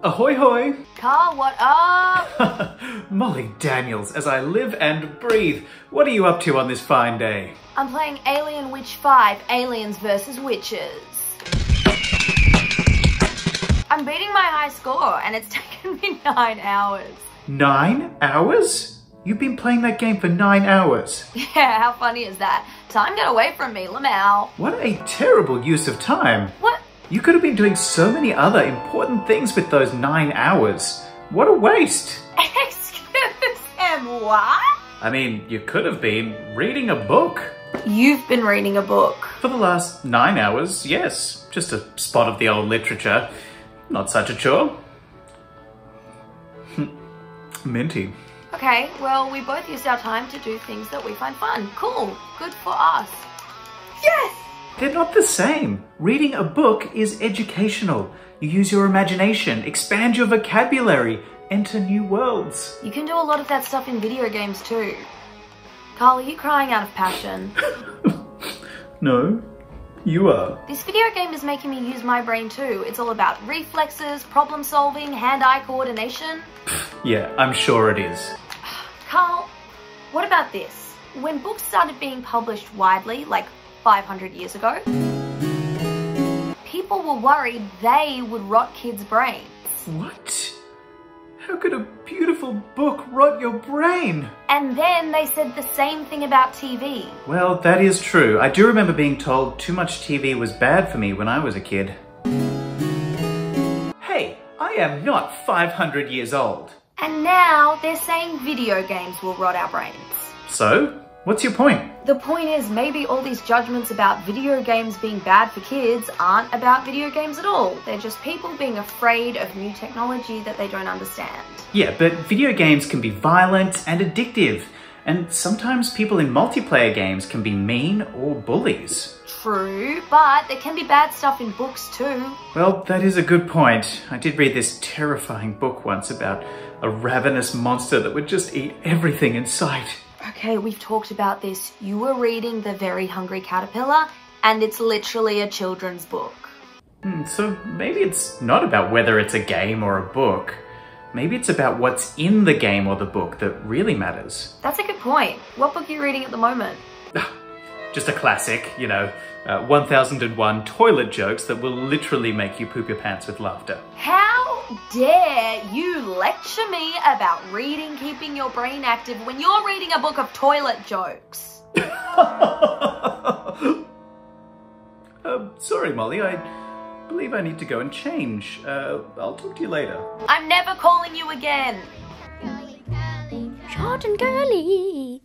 Ahoy hoy! Carl, what up? Molly Daniels, as I live and breathe, what are you up to on this fine day? I'm playing Alien Witch 5, Aliens vs. Witches. I'm beating my high score and it's taken me nine hours. Nine hours? You've been playing that game for nine hours. Yeah, how funny is that? Time get away from me, Lamau. What a terrible use of time. You could have been doing so many other important things with those nine hours. What a waste. Excuse him, what? I mean, you could have been reading a book. You've been reading a book. For the last nine hours, yes. Just a spot of the old literature. Not such a chore. Hmm. Minty. Okay, well, we both used our time to do things that we find fun. Cool. Good for us. Yes! They're not the same. Reading a book is educational. You use your imagination, expand your vocabulary, enter new worlds. You can do a lot of that stuff in video games too. Carl, are you crying out of passion? No, you are. This video game is making me use my brain too. It's all about reflexes, problem solving, hand-eye coordination. Yeah, I'm sure it is. Carl, what about this? When books started being published widely, like 500 years ago, people were worried they would rot kids' brains. What? How could a beautiful book rot your brain? And then they said the same thing about TV. Well, that is true. I do remember being told too much TV was bad for me when I was a kid. Hey, I am not 500 years old. And now they're saying video games will rot our brains. So, what's your point? The point is, maybe all these judgments about video games being bad for kids aren't about video games at all. They're just people being afraid of new technology that they don't understand. Yeah, but video games can be violent and addictive. And sometimes people in multiplayer games can be mean or bullies. True, but there can be bad stuff in books too. Well, that is a good point. I did read this terrifying book once about a ravenous monster that would just eat everything in sight. Okay, we've talked about this. You were reading The Very Hungry Caterpillar, and it's literally a children's book. Hmm, so maybe it's not about whether it's a game or a book. Maybe it's about what's in the game or the book that really matters. That's a good point. What book are you reading at the moment? Just a classic, you know, uh, 1001 toilet jokes that will literally make you poop your pants with laughter. How dare you lecture me about reading keeping your brain active when you're reading a book of toilet jokes? uh, sorry, Molly, I believe I need to go and change. Uh, I'll talk to you later. I'm never calling you again. Short and curly.